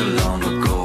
so long ago.